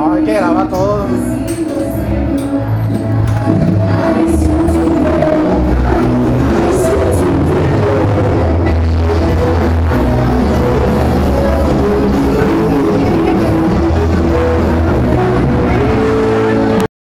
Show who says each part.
Speaker 1: No, hay que grabar todo.